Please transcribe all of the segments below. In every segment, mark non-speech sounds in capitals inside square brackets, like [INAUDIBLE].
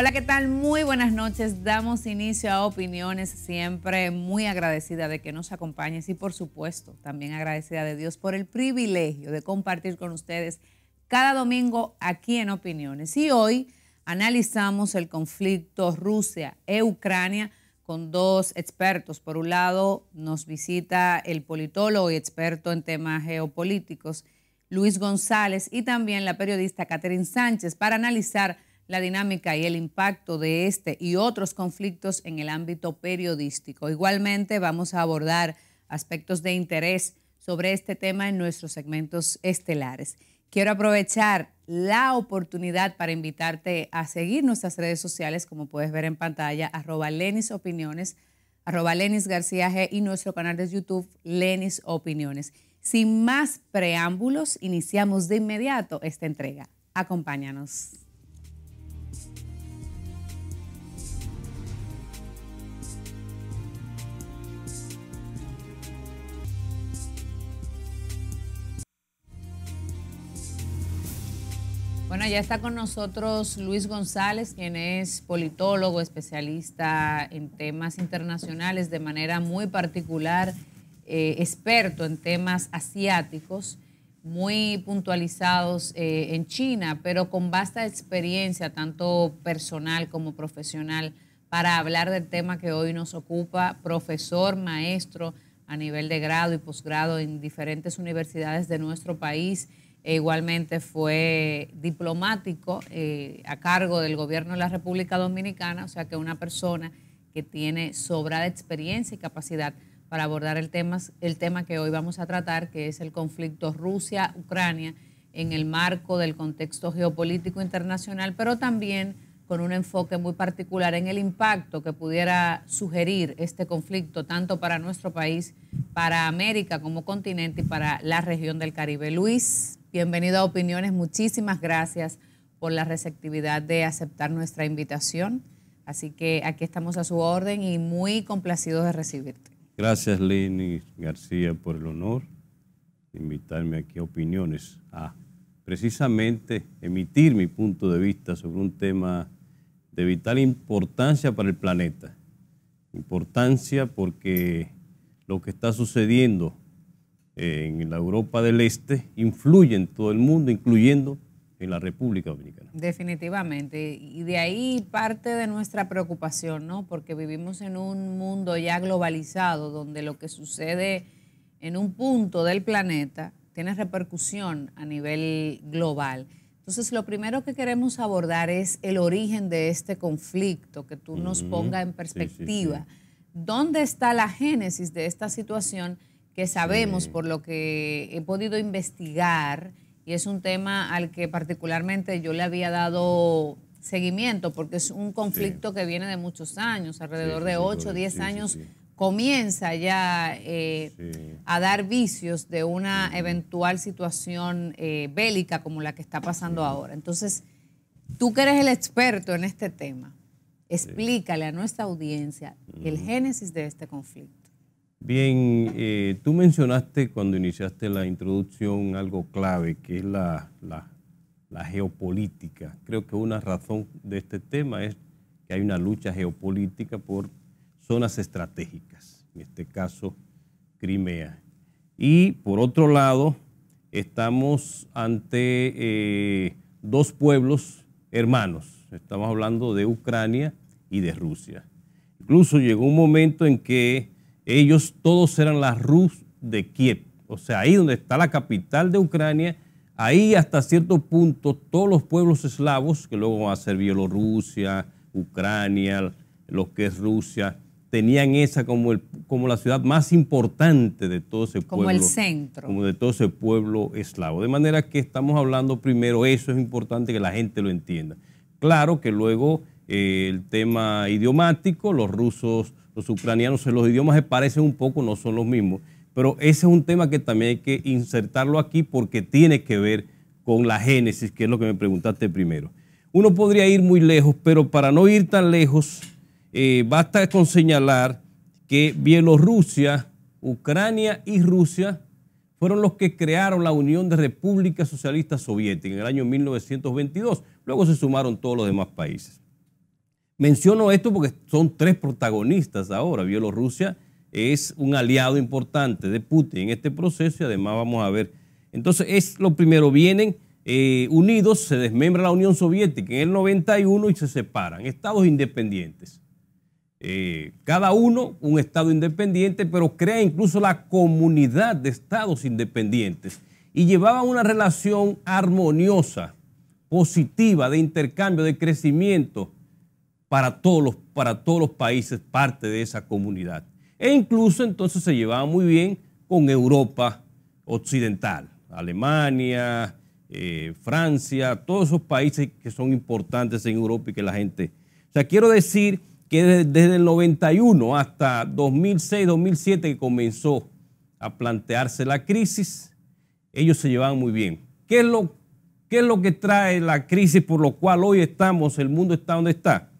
Hola, ¿qué tal? Muy buenas noches. Damos inicio a opiniones, siempre muy agradecida de que nos acompañes y por supuesto también agradecida de Dios por el privilegio de compartir con ustedes cada domingo aquí en Opiniones. Y hoy analizamos el conflicto Rusia e Ucrania con dos expertos. Por un lado, nos visita el politólogo y experto en temas geopolíticos, Luis González, y también la periodista Catherine Sánchez para analizar la dinámica y el impacto de este y otros conflictos en el ámbito periodístico. Igualmente vamos a abordar aspectos de interés sobre este tema en nuestros segmentos estelares. Quiero aprovechar la oportunidad para invitarte a seguir nuestras redes sociales, como puedes ver en pantalla, arroba Lenis Opiniones, arroba Lenis García G y nuestro canal de YouTube, Lenis Opiniones. Sin más preámbulos, iniciamos de inmediato esta entrega. Acompáñanos. Bueno, ya está con nosotros Luis González, quien es politólogo, especialista en temas internacionales de manera muy particular, eh, experto en temas asiáticos, muy puntualizados eh, en China, pero con vasta experiencia, tanto personal como profesional, para hablar del tema que hoy nos ocupa, profesor, maestro a nivel de grado y posgrado en diferentes universidades de nuestro país e igualmente fue diplomático eh, a cargo del gobierno de la República Dominicana, o sea que una persona que tiene sobrada experiencia y capacidad para abordar el tema, el tema que hoy vamos a tratar, que es el conflicto Rusia-Ucrania en el marco del contexto geopolítico internacional, pero también con un enfoque muy particular en el impacto que pudiera sugerir este conflicto tanto para nuestro país, para América como continente y para la región del Caribe. Luis, Bienvenido a Opiniones. Muchísimas gracias por la receptividad de aceptar nuestra invitación. Así que aquí estamos a su orden y muy complacidos de recibirte. Gracias, Lenny García, por el honor de invitarme aquí a Opiniones, a precisamente emitir mi punto de vista sobre un tema de vital importancia para el planeta. Importancia porque lo que está sucediendo en la Europa del Este influye en todo el mundo, incluyendo en la República Dominicana. Definitivamente. Y de ahí parte de nuestra preocupación, ¿no? Porque vivimos en un mundo ya globalizado, donde lo que sucede en un punto del planeta tiene repercusión a nivel global. Entonces, lo primero que queremos abordar es el origen de este conflicto, que tú nos pongas en perspectiva. ¿Dónde está la génesis de esta situación? Que sabemos por lo que he podido investigar, y es un tema al que particularmente yo le había dado seguimiento, porque es un conflicto que viene de muchos años, alrededor de 8 o 10 años, comienza ya eh, a dar vicios de una eventual situación eh, bélica como la que está pasando ahora. Entonces, tú que eres el experto en este tema, explícale a nuestra audiencia el génesis de este conflicto. Bien, eh, tú mencionaste cuando iniciaste la introducción algo clave, que es la, geopolítica. Creo que una razón de este tema es que hay una lucha geopolítica por zonas estratégicas, en este caso Crimea. Y por otro lado, estamos ante eh, dos pueblos hermanos. Estamos hablando de Ucrania y de Rusia. Incluso llegó un momento en que ellos todos eran la Rus de Kiev, o sea, ahí donde está la capital de Ucrania, ahí hasta cierto punto todos los pueblos eslavos, que luego van a ser Bielorrusia, Ucrania, lo que es Rusia, tenían esa como, el, como la ciudad más importante de todo ese pueblo. Como el centro. Como de todo ese pueblo eslavo. De manera que estamos hablando primero, eso es importante que la gente lo entienda. Claro que luego eh, el tema idiomático, los rusos los ucranianos, los idiomas se parecen un poco, no son los mismos, pero ese es un tema que también hay que insertarlo aquí porque tiene que ver con la génesis, que es lo que me preguntaste primero. Uno podría ir muy lejos, pero para no ir tan lejos, eh, basta con señalar que Bielorrusia, Ucrania y Rusia fueron los que crearon la Unión de Repúblicas Socialistas Soviéticas en el año 1922. Luego se sumaron todos los demás países. Menciono esto porque son tres protagonistas ahora. Bielorrusia es un aliado importante de Putin en este proceso y además vamos a ver. Entonces, es lo primero, vienen eh, unidos, se desmembra la Unión Soviética en el 91 y se separan, estados independientes. Eh, cada uno un estado independiente, pero crea incluso la comunidad de estados independientes y llevaban una relación armoniosa, positiva, de intercambio, de crecimiento para todos los, para todos los países parte de esa comunidad. E incluso entonces se llevaba muy bien con Europa occidental, Alemania, eh, Francia, todos esos países que son importantes en Europa y que la gente... O sea, quiero decir que desde el 91 hasta 2006, 2007 que comenzó a plantearse la crisis, ellos se llevaban muy bien. ¿Qué es lo, qué es lo que trae la crisis por lo cual hoy estamos, el mundo está donde está?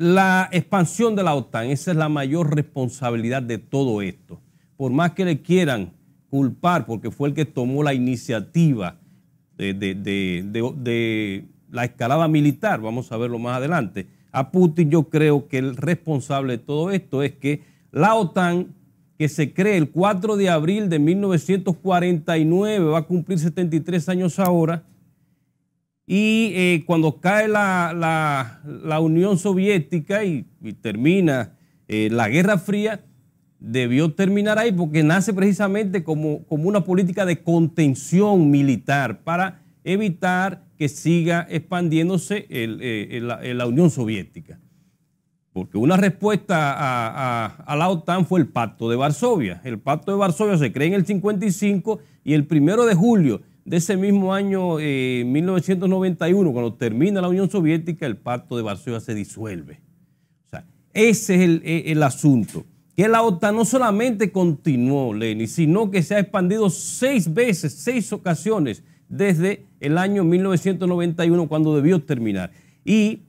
La expansión de la OTAN, esa es la mayor responsabilidad de todo esto. Por más que le quieran culpar, porque fue el que tomó la iniciativa de, la escalada militar, vamos a verlo más adelante, a Putin, yo creo que el responsable de todo esto es que la OTAN, que se cree el 4 de abril de 1949, va a cumplir 73 años ahora, y eh, cuando cae la, Unión Soviética y, termina eh, la Guerra Fría, debió terminar ahí porque nace precisamente como, como una política de contención militar para evitar que siga expandiéndose eh, la, Unión Soviética. Porque una respuesta a, la OTAN fue el Pacto de Varsovia. El Pacto de Varsovia se crea en el 55 y el primero de julio de ese mismo año, 1991, eh, cuando termina la Unión Soviética, el Pacto de Varsovia se disuelve. O sea, ese es el, eh, el asunto. Que la OTAN no solamente continuó, Lenny, sino que se ha expandido seis veces, seis ocasiones desde el año 1991 cuando debió terminar. Y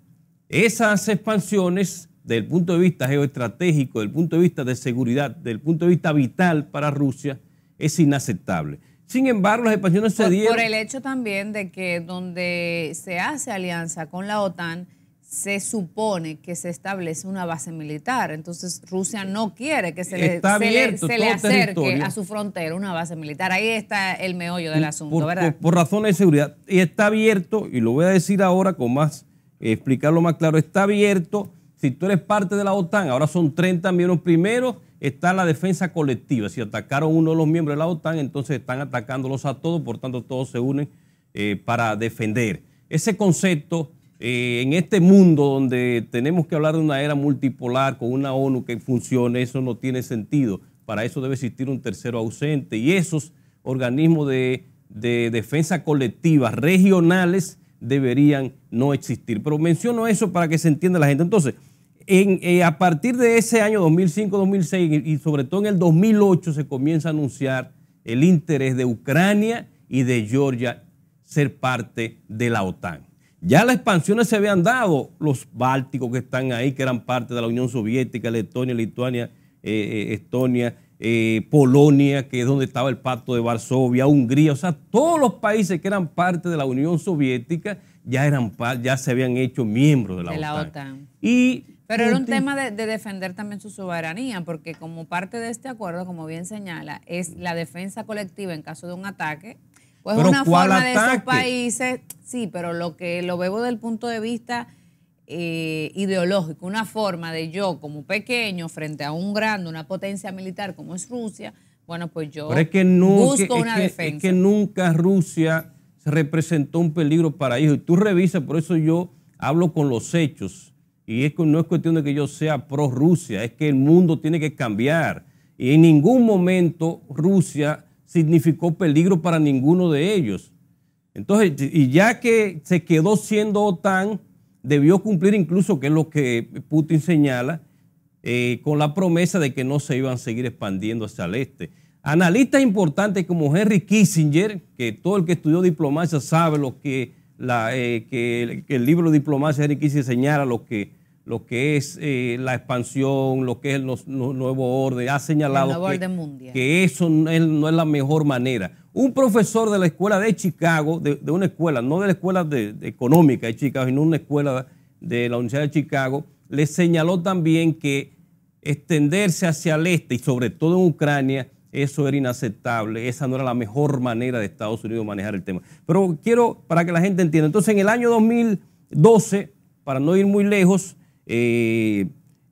esas expansiones, desde el punto de vista geoestratégico, desde el punto de vista de seguridad, desde el punto de vista vital para Rusia, es inaceptable. Sin embargo, las expansiones se dieron... Por el hecho también de que donde se hace alianza con la OTAN, se supone que se establece una base militar. Entonces Rusia no quiere que se le, acerque a su frontera una base militar. Ahí está el meollo del asunto, ¿verdad? Por, razones de seguridad. Y está abierto, y lo voy a decir ahora con más, eh, explicarlo más claro, está abierto, si tú eres parte de la OTAN, ahora son 30 miembros primero, está la defensa colectiva. Si atacaron uno de los miembros de la OTAN, entonces están atacándolos a todos, por tanto todos se unen eh, para defender. Ese concepto eh, en este mundo donde tenemos que hablar de una era multipolar con una ONU que funcione, eso no tiene sentido. Para eso debe existir un tercero ausente y esos organismos de, defensa colectiva regionales deberían no existir. Pero menciono eso para que se entienda la gente. Entonces, eh, a partir de ese año 2005-2006 y sobre todo en el 2008 se comienza a anunciar el interés de Ucrania y de Georgia ser parte de la OTAN. Ya las expansiones se habían dado, los bálticos que están ahí, que eran parte de la Unión Soviética, Letonia, Lituania, eh, eh, Estonia, eh, Polonia, que es donde estaba el Pacto de Varsovia, Hungría, o sea, todos los países que eran parte de la Unión Soviética ya, eran, ya se habían hecho miembros de la, OTAN. Y pero era un tema de, de, defender también su soberanía, porque como parte de este acuerdo, como bien señala, es la defensa colectiva en caso de un ataque pues una forma de esos países, sí, pero lo que lo veo desde el punto de vista eh, ideológico, una forma de yo como pequeño frente a un grande, una potencia militar como es Rusia, bueno, pues yo busco una defensa. Es que nunca Rusia se representó un peligro para ellos. Y tú revisas, por eso yo hablo con los hechos. Y es no es cuestión de que yo sea pro Rusia, es que el mundo tiene que cambiar. Y en ningún momento Rusia significó peligro para ninguno de ellos. Entonces, y ya que se quedó siendo OTAN, debió cumplir incluso, que es lo que Putin señala, eh, con la promesa de que no se iban a seguir expandiendo hacia el este. Analistas importantes como Henry Kissinger, que todo el que estudió diplomacia sabe lo que, eh, que, el, libro diplomacia de Henry Kissinger señala lo que lo que es eh, la expansión, lo que es el nuevo orden, ha señalado que, eso no es, la mejor manera. Un profesor de la escuela de Chicago, de, una escuela, no de la escuela de, económica de Chicago, sino una escuela de la Universidad de Chicago, le señaló también que extenderse hacia el este y sobre todo en Ucrania, eso era inaceptable, esa no era la mejor manera de Estados Unidos manejar el tema. Pero quiero, para que la gente entienda, entonces en el año 2012, para no ir muy lejos, eh,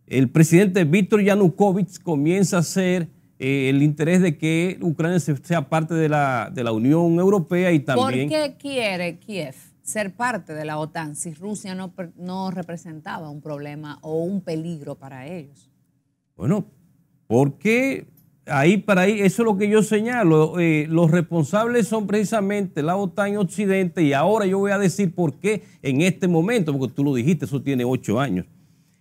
el presidente Víctor Yanukovych comienza a hacer eh, el interés de que Ucrania sea parte de la, de la Unión Europea y también... ¿Por qué quiere Kiev ser parte de la OTAN si Rusia no, no representaba un problema o un peligro para ellos? Bueno, porque ahí para ahí, eso es lo que yo señalo, eh, los responsables son precisamente la OTAN y Occidente y ahora yo voy a decir por qué en este momento, porque tú lo dijiste, eso tiene ocho años.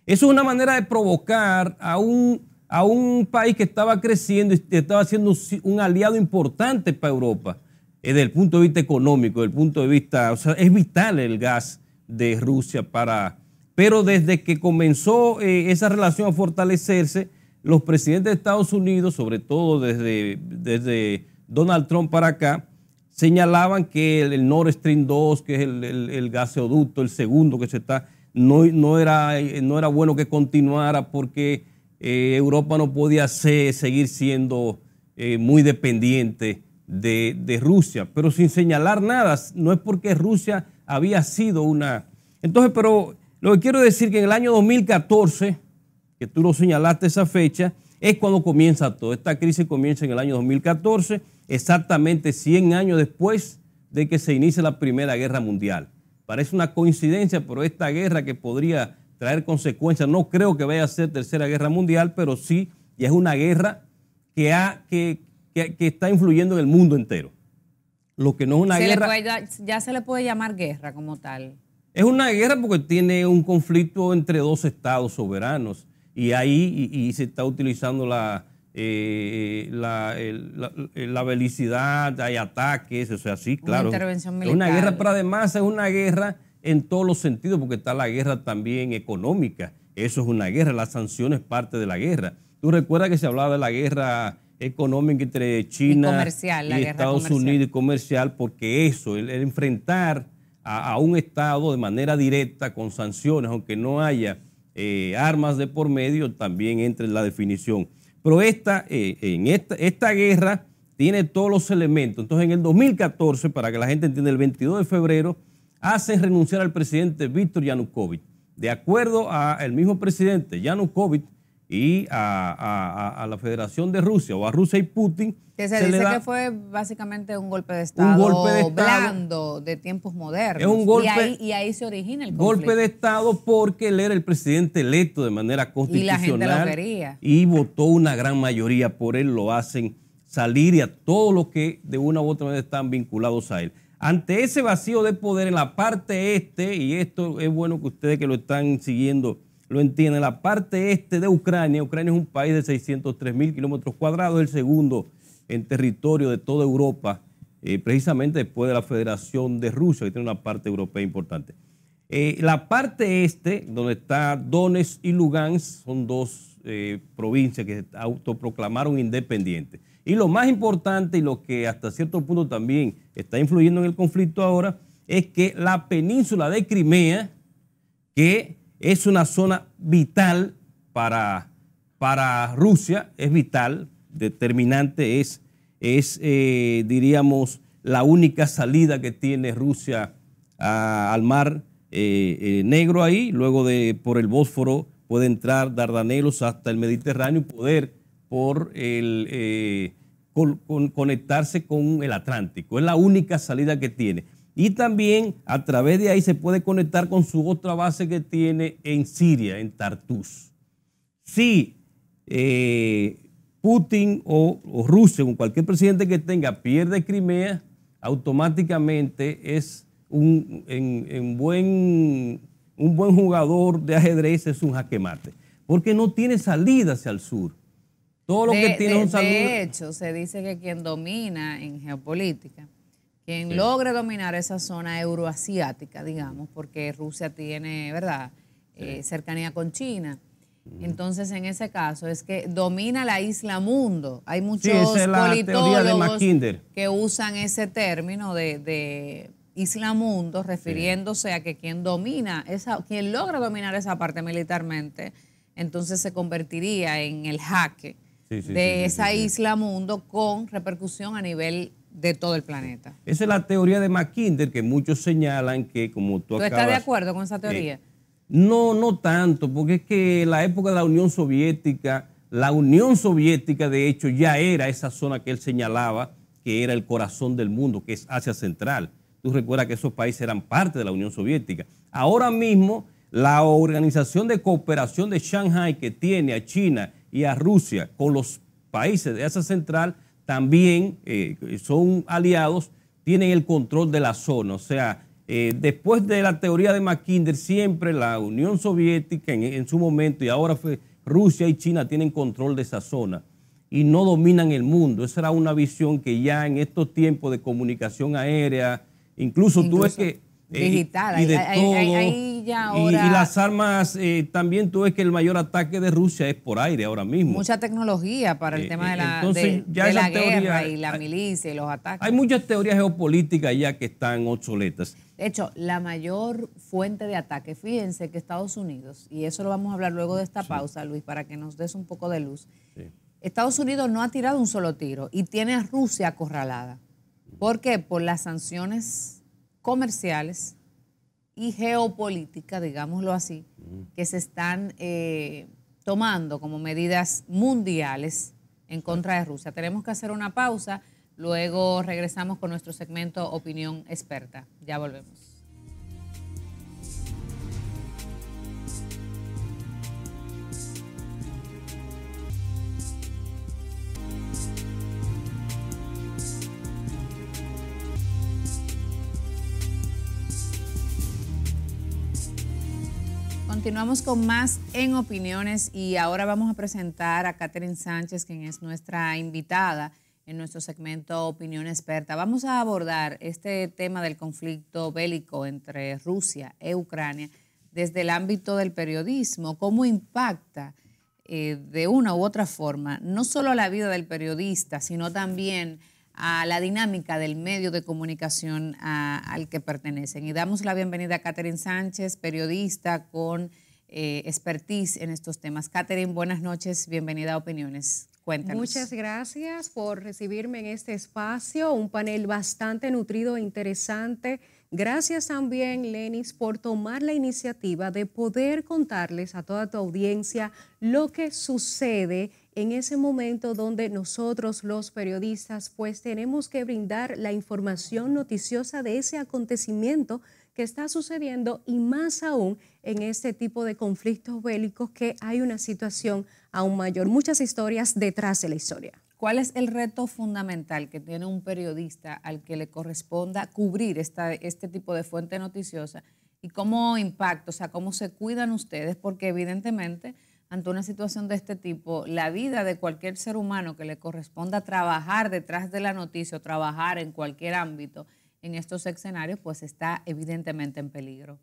Eso es una manera de provocar a un a un país que estaba creciendo y estaba siendo un aliado importante para Europa, eh, desde el punto de vista económico, desde el punto de vista, o sea, es vital el gas de Rusia para... Pero desde que comenzó eh, esa relación a fortalecerse, los presidentes de Estados Unidos, sobre todo desde, desde Donald Trump para acá, señalaban que el, Nord Stream 2, que es el, el, gaseoducto, el segundo que se está, no, no, era, no era bueno que continuara porque eh, Europa no podía seguir siendo eh, muy dependiente de, Rusia, pero sin señalar nada, no es porque Rusia había sido una... Entonces, pero lo que quiero decir que en el año 2014, que tú lo señalaste esa fecha, es cuando comienza todo. Esta crisis comienza en el año 2014, exactamente 100 años después de que se inicie la Primera Guerra Mundial. Parece una coincidencia, pero esta guerra que podría traer consecuencias. No creo que vaya a ser tercera guerra mundial, pero sí, y es una guerra que, ha, que, que, está influyendo en el mundo entero. Lo que no es una guerra. ya se le puede llamar guerra como tal. Es una guerra porque tiene un conflicto entre dos estados soberanos y ahí y, se está utilizando la, eh, la, la, belicidad, hay ataques, o sea, sí, claro. intervención militar. Es una guerra, pero además es una guerra en todos los sentidos, porque está la guerra también económica. Eso es una guerra, las sanciones parte de la guerra. Tú recuerdas que se hablaba de la guerra económica entre China y, Estados Unidos y comercial, porque eso, el, enfrentar a, un Estado de manera directa con sanciones, aunque no haya eh, armas de por medio, también entra en la definición. Pero esta, eh, en esta, esta guerra tiene todos los elementos. Entonces, en el 2014, para que la gente entienda, el 22 de febrero, hacen renunciar al presidente Víctor Yanukovych. De acuerdo al mismo presidente Yanukovych y a, la Federación de Rusia o a Rusia y Putin. Que se, dice que fue básicamente un golpe de Estado, un golpe de blando de tiempos modernos. Es un golpe, y, ahí, se origina el conflicto. Golpe de Estado porque él era el presidente electo de manera constitucional. Y la gente lo quería. Y votó una gran mayoría por él, lo hacen salir y a todos los que de una u otra manera están vinculados a él. Ante ese vacío de poder en la parte este, y esto es bueno que ustedes que lo están siguiendo lo entiendan, la parte este de Ucrania, Ucrania es un país de 603 mil kilómetros cuadrados, el segundo en territorio de toda Europa, eh, precisamente después de la Federación de Rusia, que tiene una parte europea importante. Eh, la parte este, donde está Donetsk y Lugansk, son dos eh, provincias que se autoproclamaron independientes. Y lo más importante y lo que hasta cierto punto también está influyendo en el conflicto ahora es que la península de Crimea, que es una zona vital para, para Rusia, es vital, determinante, es, es eh, diríamos, la única salida que tiene Rusia al mar eh, eh, negro ahí, luego de por el Bósforo puede entrar Dardanelos hasta el Mediterráneo y poder por el conectarse con el Atlántico. Es la única salida que tiene. Y también a través de ahí se puede conectar con su otra base que tiene en Siria, en Tartus. Si eh, Putin o, Rusia, o cualquier presidente que tenga, pierde Crimea, automáticamente es un, buen, un buen jugador de ajedrez, es un jaque mate, porque no tiene salida hacia el sur. Todo lo que tiene un saludo. De hecho, se dice que quien domina en geopolítica, quien logre dominar esa zona euroasiática, digamos, porque Rusia tiene, ¿verdad?, eh, cercanía con China. Entonces, en ese caso, es que domina la isla mundo. Hay muchos politólogos que usan ese término de, Isla Mundo, refiriéndose a que quien domina esa, quien logra dominar esa parte militarmente, entonces se convertiría en el jaque de esa isla mundo con repercusión a nivel de todo el planeta. Esa es la teoría de Mackinder que muchos señalan que como tú, ¿Tú estás de acuerdo con esa teoría? Eh, no, no tanto, porque es que la época de la Unión Soviética, la Unión Soviética de hecho ya era esa zona que él señalaba que era el corazón del mundo, que es Asia Central. Tú recuerdas que esos países eran parte de la Unión Soviética. Ahora mismo la Organización de Cooperación de Shanghai que tiene a China y a Rusia con los países de Asia Central también eh, son aliados, tienen el control de la zona. O sea, eh, después de la teoría de Mackinder, siempre la Unión Soviética en, su momento y ahora fue Rusia y China tienen control de esa zona y no dominan el mundo. Esa era una visión que ya en estos tiempos de comunicación aérea, incluso, incluso tú ves que digital. Y, de todo. y, las armas, eh, también tú ves que el mayor ataque de Rusia es por aire ahora mismo. Mucha tecnología para el eh, tema de la, la guerra y la milicia y los ataques. Hay muchas teorías geopolíticas ya que están obsoletas. De hecho, la mayor fuente de ataque, fíjense que Estados Unidos, y eso lo vamos a hablar luego de esta pausa, Luis, para que nos des un poco de luz. Estados Unidos no ha tirado un solo tiro y tiene a Rusia acorralada. ¿Por qué? Por las sanciones comerciales y geopolítica, digámoslo así, que se están eh, tomando como medidas mundiales en contra de Rusia. Tenemos que hacer una pausa, luego regresamos con nuestro segmento Opinión Experta. Ya volvemos. Continuamos con más en opiniones y ahora vamos a presentar a Catherine Sánchez, quien es nuestra invitada en nuestro segmento Opinión Experta. Vamos a abordar este tema del conflicto bélico entre Rusia e Ucrania desde el ámbito del periodismo, cómo impacta eh, de una u otra forma no solo la vida del periodista, sino también a la dinámica del medio de comunicación al que pertenecen. Y damos la bienvenida a Catherine Sánchez, periodista con eh, expertise en estos temas. Catherine, buenas noches, bienvenida a Opiniones. Cuéntanos. Muchas gracias por recibirme en este espacio, un panel bastante nutrido e interesante. Gracias también, Lenis, por tomar la iniciativa de poder contarles a toda tu audiencia lo que sucede en ese momento donde nosotros los periodistas pues tenemos que brindar la información noticiosa de ese acontecimiento que está sucediendo y más aún en este tipo de conflictos bélicos que hay una situación aún mayor, muchas historias detrás de la historia. ¿Cuál es el reto fundamental que tiene un periodista al que le corresponda cubrir esta, este tipo de fuente noticiosa y cómo impacta, o sea, cómo se cuidan ustedes? Porque evidentemente ante una situación de este tipo, la vida de cualquier ser humano que le corresponda trabajar detrás de la noticia o trabajar en cualquier ámbito en estos escenarios, pues está evidentemente en peligro.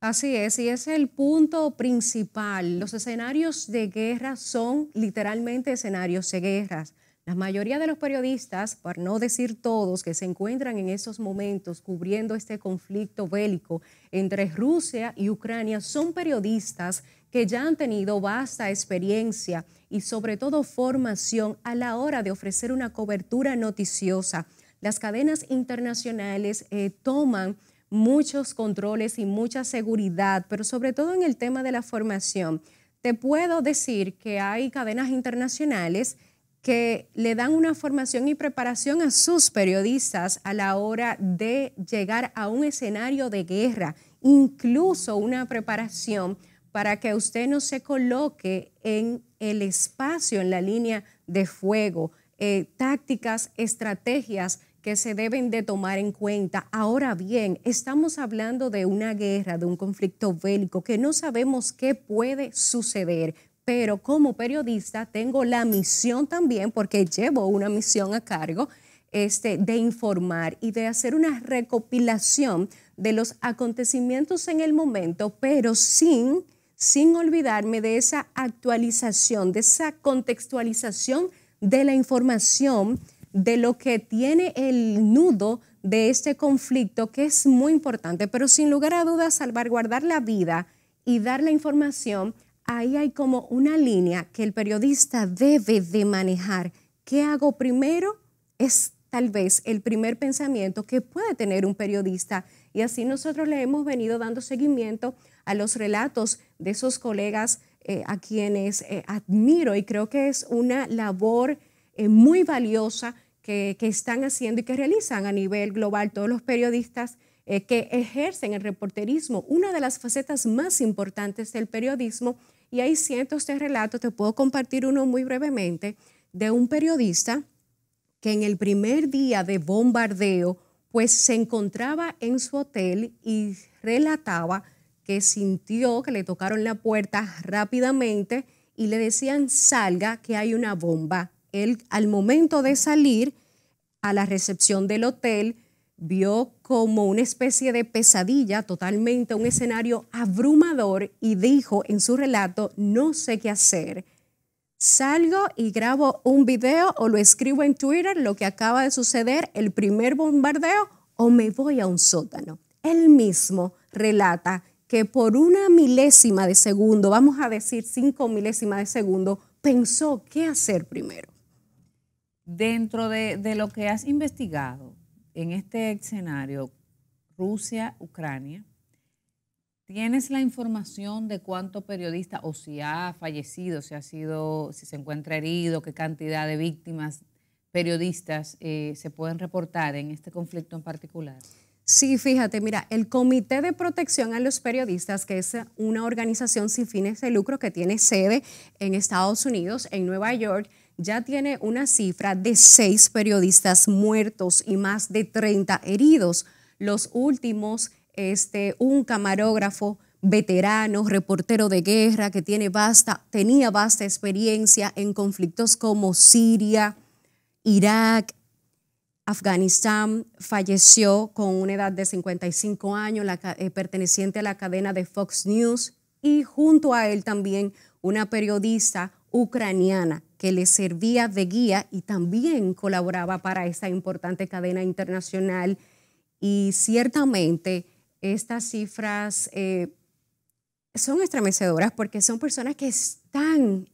Así es, y es el punto principal. Los escenarios de guerra son literalmente escenarios de guerras. La mayoría de los periodistas, por no decir todos, que se encuentran en esos momentos cubriendo este conflicto bélico entre Rusia y Ucrania, son periodistas que ya han tenido vasta experiencia y sobre todo formación a la hora de ofrecer una cobertura noticiosa. Las cadenas internacionales eh, toman muchos controles y mucha seguridad, pero sobre todo en el tema de la formación. Te puedo decir que hay cadenas internacionales que le dan una formación y preparación a sus periodistas a la hora de llegar a un escenario de guerra, incluso una preparación para que usted no se coloque en el espacio, en la línea de fuego, eh, tácticas, estrategias que se deben de tomar en cuenta. Ahora bien, estamos hablando de una guerra, de un conflicto bélico que no sabemos qué puede suceder, pero como periodista tengo la misión también, porque llevo una misión a cargo, este, de informar y de hacer una recopilación de los acontecimientos en el momento, pero sin sin olvidarme de esa actualización, de esa contextualización de la información de lo que tiene el nudo de este conflicto, que es muy importante, pero sin lugar a dudas, salvaguardar la vida y dar la información, ahí hay como una línea que el periodista debe de manejar. ¿Qué hago primero? Es tal vez el primer pensamiento que puede tener un periodista. Y así nosotros le hemos venido dando seguimiento a los relatos de esos colegas eh, a quienes eh, admiro y creo que es una labor eh, muy valiosa que, están haciendo y que realizan a nivel global todos los periodistas que ejercen el reporterismo, una de las facetas más importantes del periodismo. Y hay cientos de relatos, te puedo compartir uno muy brevemente, de un periodista que en el primer día de bombardeo, pues se encontraba en su hotel y relataba que sintió que le tocaron la puerta rápidamente y le decían salga que hay una bomba. Él al momento de salir a la recepción del hotel vio como una especie de pesadilla, totalmente un escenario abrumador y dijo en su relato, no sé qué hacer. Salgo y grabo un video o lo escribo en Twitter, lo que acaba de suceder, el primer bombardeo, o me voy a un sótano. Él mismo relata que por una milésima de segundo, vamos a decir cinco milésimas de segundo, pensó qué hacer primero. Dentro de, lo que has investigado en este escenario, Rusia, Ucrania, ¿tienes la información de cuánto periodista o si ha fallecido, si ha sido, si se encuentra herido, qué cantidad de víctimas periodistas eh, se pueden reportar en este conflicto en particular? Sí, fíjate, mira, el Comité de Protección a los Periodistas, que es una organización sin fines de lucro que tiene sede en Estados Unidos, en Nueva York, ya tiene una cifra de seis periodistas muertos y más de 30 heridos. Los últimos, este, un camarógrafo veterano, reportero de guerra que tiene vasta, tenía vasta experiencia en conflictos como Siria, Irak, Afganistán falleció con una edad de 55 años, eh, perteneciente a la cadena de Fox News, y junto a él también una periodista ucraniana que le servía de guía y también colaboraba para esta importante cadena internacional. Y ciertamente estas cifras eh, son estremecedoras porque son personas que están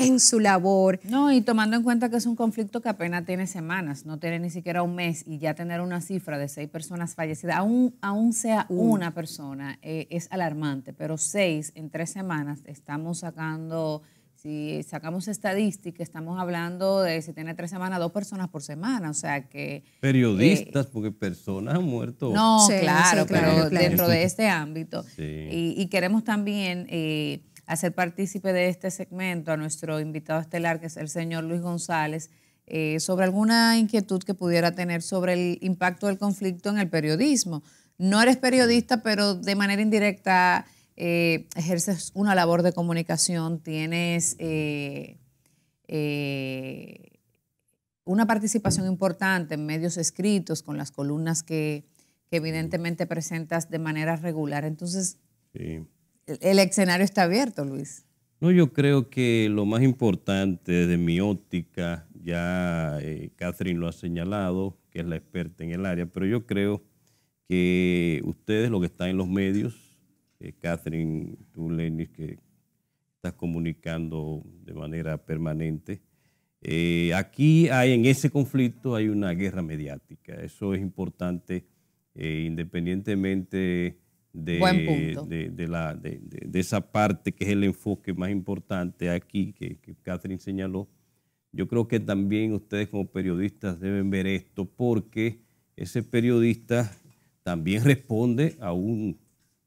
en su labor. No, y tomando en cuenta que es un conflicto que apenas tiene semanas, no tiene ni siquiera un mes, y ya tener una cifra de seis personas fallecidas, aún, aún sea una persona, eh, es alarmante, pero seis en tres semanas estamos sacando, si sacamos estadística, estamos hablando de si tiene tres semanas, dos personas por semana, o sea que... Periodistas, eh, porque personas han muerto. No, claro, pero dentro de este ámbito. Y, y, queremos también... Eh, hacer partícipe de este segmento a nuestro invitado estelar, que es el señor Luis González, eh, sobre alguna inquietud que pudiera tener sobre el impacto del conflicto en el periodismo. No eres periodista, pero de manera indirecta eh, ejerces una labor de comunicación, tienes eh, una participación importante en medios escritos, con las columnas que, que evidentemente presentas de manera regular. Entonces, sí el escenario está abierto, Luis. No, yo creo que lo más importante de mi óptica, ya eh, Catherine lo ha señalado, que es la experta en el área, pero yo creo que ustedes, lo que están en los medios, eh, Catherine, tú, Lenis, que estás comunicando de manera permanente, eh, aquí hay, en ese conflicto hay una guerra mediática. Eso es importante, independientemente de, de, la, de, esa parte que es el enfoque más importante aquí que, que Catherine señaló. Yo creo que también ustedes como periodistas deben ver esto porque ese periodista también responde a un,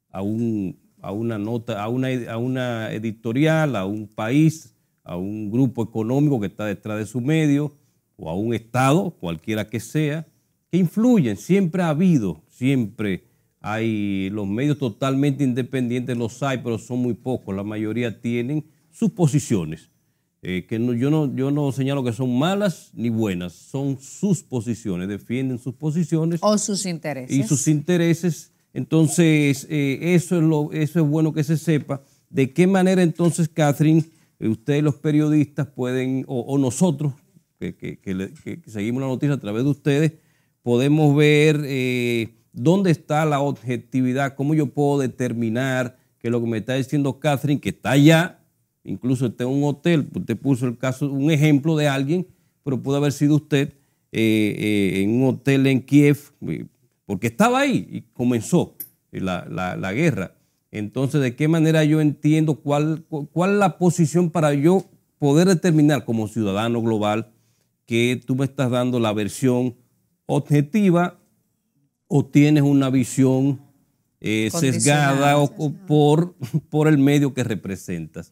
a un, a una nota, a una, a una editorial, a un país, a un grupo económico que está detrás de su medio o a un Estado, cualquiera que sea, que influyen. Siempre ha habido, siempre hay los medios totalmente independientes, los hay, pero son muy pocos. La mayoría tienen sus posiciones. Eh, que yo, no, yo no señalo que son malas ni buenas, son sus posiciones, defienden sus posiciones. O sus intereses. Y sus intereses. Entonces, eh, eso, es lo, eso es bueno que se sepa. ¿De qué manera entonces, Catherine, eh, ustedes los periodistas pueden, o, nosotros, que, seguimos la noticia a través de ustedes, podemos ver eh, dónde está la objetividad, cómo yo puedo determinar que lo que me está diciendo Catherine, que está allá, incluso está en un hotel, usted puso el caso, un ejemplo de alguien, pero pudo haber sido usted eh, eh, en un hotel en Kiev, porque estaba ahí y comenzó la, la guerra. Entonces, ¿de qué manera yo entiendo cuál, cuál es la posición para yo poder determinar como ciudadano global que tú me estás dando la versión objetiva o tienes una visión eh, sesgada o, por, por el medio que representas?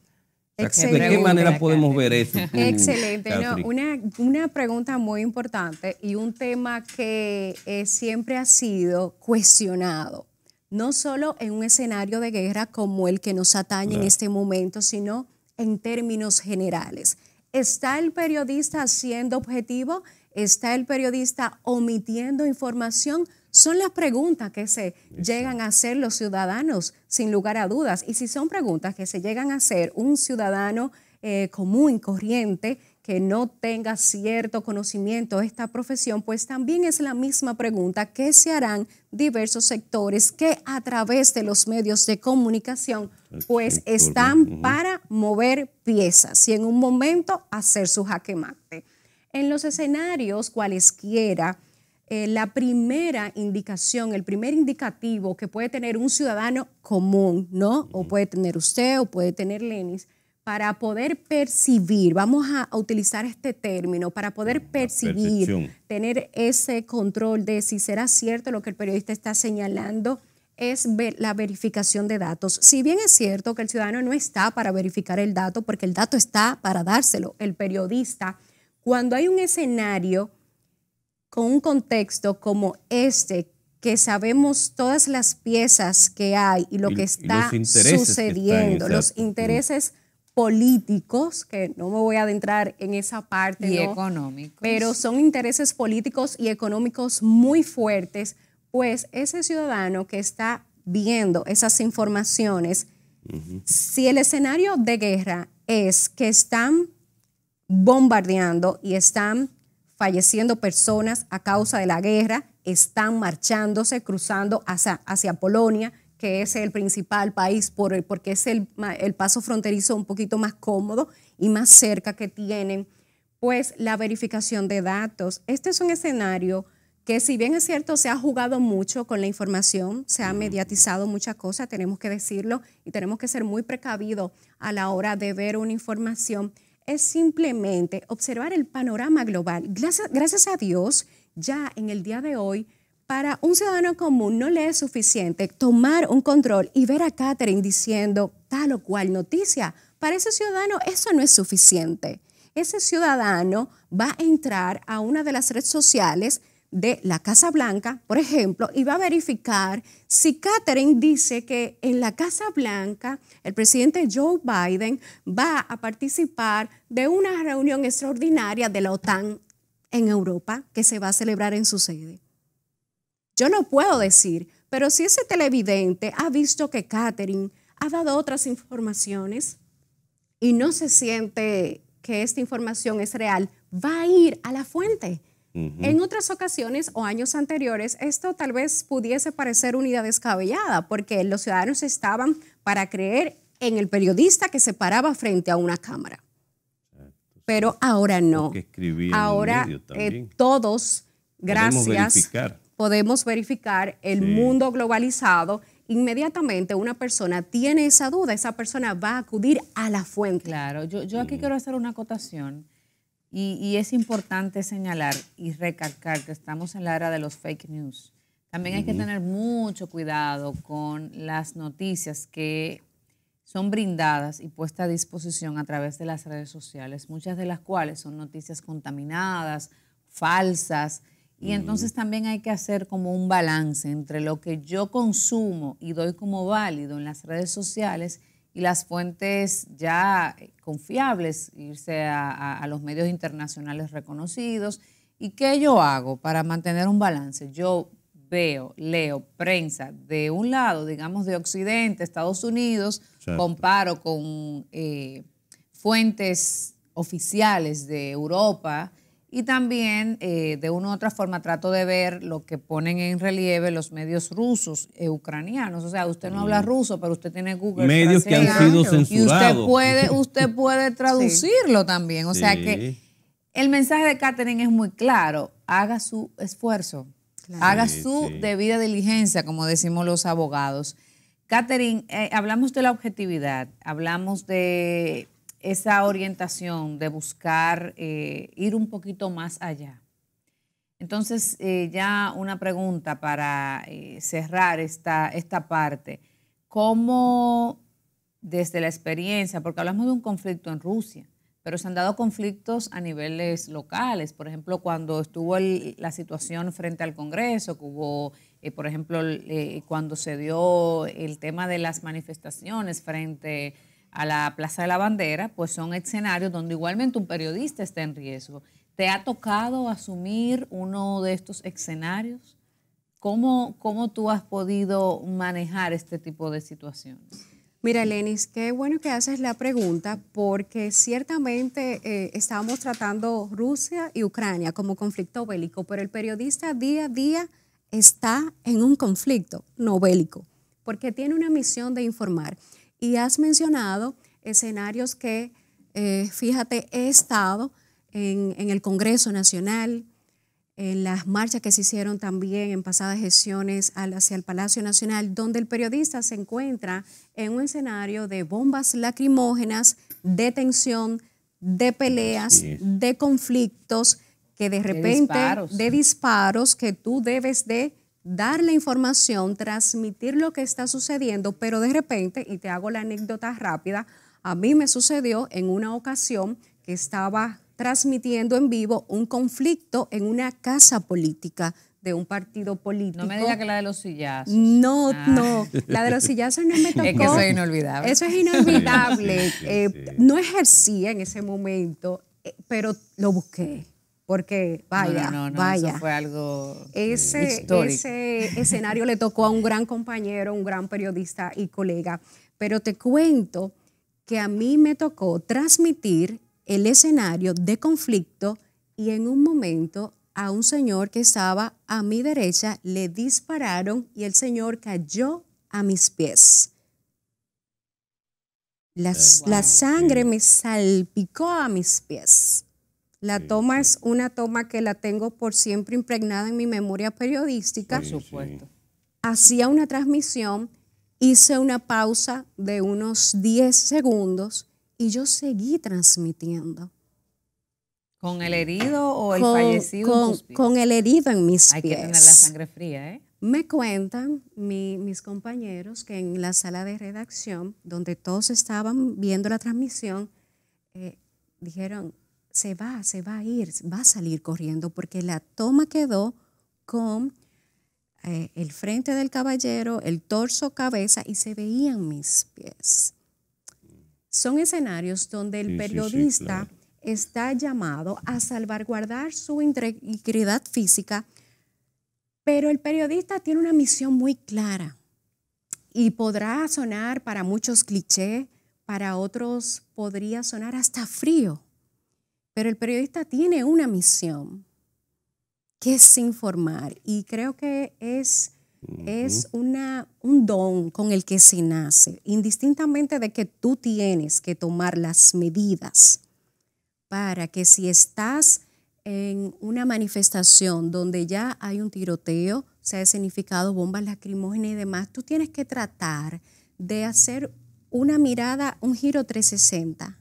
¿De qué manera podemos ver eso? Excelente. una, una, pregunta muy importante y un tema que eh, siempre ha sido cuestionado no solo en un escenario de guerra como el que nos atañe en este momento, sino en términos generales. ¿Está el periodista siendo objetivo? ¿Está el periodista omitiendo información? Son las preguntas que se llegan a hacer los ciudadanos, sin lugar a dudas. Y si son preguntas que se llegan a hacer un ciudadano eh, común, corriente, que no tenga cierto conocimiento de esta profesión, pues también es la misma pregunta que se harán diversos sectores que a través de los medios de comunicación pues están para mover piezas y en un momento hacer su jaque mate. En los escenarios cualesquiera, eh, la primera indicación, el primer indicativo que puede tener un ciudadano común, ¿no? O puede tener usted o puede tener Lenis, para poder percibir, vamos a utilizar este término, para poder percibir, tener ese control de si será cierto lo que el periodista está señalando, es la verificación de datos. Si bien es cierto que el ciudadano no está para verificar el dato, porque el dato está para dárselo, el periodista, cuando hay un escenario con un contexto como este, que sabemos todas las piezas que hay y lo que está sucediendo, los intereses políticos, que no me voy a adentrar en esa parte. Y económicos. Pero son intereses políticos y económicos muy fuertes, pues ese ciudadano que está viendo esas informaciones, si el escenario de guerra es que están bombardeando y están falleciendo personas a causa de la guerra, están marchándose, cruzando hacia, hacia Polonia, que es el principal país por, porque es el, el paso fronterizo un poquito más cómodo y más cerca que tienen, pues la verificación de datos. Este es un escenario que si bien es cierto, se ha jugado mucho con la información, se ha mediatizado muchas cosas, tenemos que decirlo, y tenemos que ser muy precavidos a la hora de ver una información, es simplemente observar el panorama global. Gracias, gracias a Dios, ya en el día de hoy, para un ciudadano común no le es suficiente tomar un control y ver a Catherine diciendo tal o cual noticia. Para ese ciudadano eso no es suficiente. Ese ciudadano va a entrar a una de las redes sociales de la Casa Blanca, por ejemplo, y va a verificar si Catherine dice que en la Casa Blanca el presidente Joe Biden va a participar de una reunión extraordinaria de la OTAN en Europa que se va a celebrar en su sede. Yo no puedo decir, pero si ese televidente ha visto que Catherine ha dado otras informaciones y no se siente que esta información es real, va a ir a la fuente. En otras ocasiones o años anteriores, esto tal vez pudiese parecer una idea descabellada, porque los ciudadanos estaban para creer en el periodista que se paraba frente a una cámara. Pero ahora no. Ahora eh, todos, gracias podemos verificar el mundo globalizado, inmediatamente una persona tiene esa duda, esa persona va a acudir a la fuente. Claro, yo, aquí quiero hacer una acotación y, es importante señalar y recalcar que estamos en la era de los fake news. También hay que tener mucho cuidado con las noticias que son brindadas y puestas a disposición a través de las redes sociales, muchas de las cuales son noticias contaminadas, falsas, y entonces también hay que hacer como un balance entre lo que yo consumo y doy como válido en las redes sociales y las fuentes ya confiables, irse a, los medios internacionales reconocidos. ¿Y qué yo hago para mantener un balance? Yo veo, leo prensa de un lado, digamos de Occidente, Estados Unidos, comparo con eh, fuentes oficiales de Europa, Y también, eh, de una u otra forma, trato de ver lo que ponen en relieve los medios rusos e ucranianos. O sea, usted no habla ruso, pero usted tiene Google. Medios que han sido censurados. Y usted puede, usted puede traducirlo también. O sea que el mensaje de Catherine es muy claro. Haga su esfuerzo. Haga su debida diligencia, como decimos los abogados. Catherine, eh, hablamos de la objetividad, hablamos de esa orientación de buscar eh, ir un poquito más allá. Entonces, eh, ya una pregunta para eh, cerrar esta, esta parte. ¿Cómo desde la experiencia, porque hablamos de un conflicto en Rusia, pero se han dado conflictos a niveles locales, por ejemplo, cuando estuvo la situación frente al Congreso, que hubo, por ejemplo, cuando se dio el tema de las manifestaciones frente a la Plaza de la Bandera, pues son escenarios donde igualmente un periodista está en riesgo. ¿Te ha tocado asumir uno de estos escenarios? ¿Cómo, cómo tú has podido manejar este tipo de situaciones? Mira, Lenis, qué bueno que haces la pregunta porque ciertamente eh, estábamos tratando Rusia y Ucrania como conflicto bélico, pero el periodista día a día está en un conflicto no bélico porque tiene una misión de informar. Y has mencionado escenarios que, eh, fíjate, he estado en, el Congreso Nacional, en las marchas que se hicieron también en pasadas gestiones hacia el Palacio Nacional, donde el periodista se encuentra en un escenario de bombas lacrimógenas, de tensión, de peleas, de conflictos, que de repente, de disparos que tú debes de dar la información, transmitir lo que está sucediendo, pero de repente, y te hago la anécdota rápida, a mí me sucedió en una ocasión que estaba transmitiendo en vivo un conflicto en una casa política de un partido político. No me diga que la de los sillazos. No, ah. no, la de los sillazos no me tocó. [LAUGHS] Es que eso es inolvidable. Eso es inolvidable. Eh, no ejercía en ese momento, eh, pero lo busqué porque vaya, vaya. Eso fue algo ese, ese escenario le tocó a un gran compañero, un gran periodista y colega. Pero te cuento que a mí me tocó transmitir el escenario de conflicto y en un momento a un señor que estaba a mi derecha le dispararon y el señor cayó a mis pies. La, la sangre me salpicó a mis pies. La toma es una toma que la tengo por siempre impregnada en mi memoria periodística. Por supuesto. Hacía una transmisión, hice una pausa de unos 10 segundos y yo seguí transmitiendo. ¿Con el herido o el fallecido? Con, con, el herido en mis Hay pies. Hay que tener la sangre fría, ¿eh? Me cuentan mis compañeros que en la sala de redacción, donde todos estaban viendo la transmisión, eh, dijeron, se va, se va a ir, va a salir corriendo porque la toma quedó con eh, el frente del caballero, el torso, cabeza y se veían mis pies. Son escenarios donde el periodista está llamado a salvaguardar su integridad física, pero el periodista tiene una misión muy clara y podrá sonar para muchos cliché, para otros podría sonar hasta frío pero el periodista tiene una misión, que es informar. Y creo que es, es una, un don con el que se nace, indistintamente de que tú tienes que tomar las medidas para que si estás en una manifestación donde ya hay un tiroteo, se ha escenificado bombas lacrimógenas y demás, tú tienes que tratar de hacer una mirada, un giro 360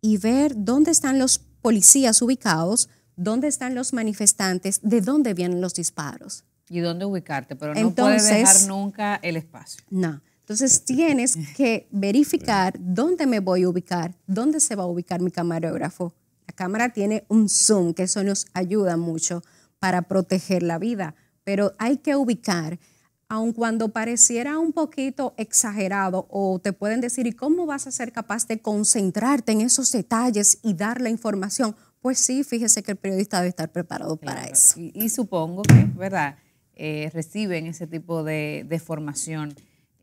y ver dónde están los policías ubicados, dónde están los manifestantes, de dónde vienen los disparos. Y dónde ubicarte, pero no puedes dejar nunca el espacio. No. Entonces tienes que verificar dónde me voy a ubicar, dónde se va a ubicar mi camarógrafo. La cámara tiene un zoom, que eso nos ayuda mucho para proteger la vida, pero hay que ubicar, aun cuando pareciera un poquito exagerado o te pueden decir, ¿y cómo vas a ser capaz de concentrarte en esos detalles y dar la información? Pues sí, fíjese que el periodista debe estar preparado para eso. Y, supongo que, ¿verdad? Eh, reciben ese tipo de, formación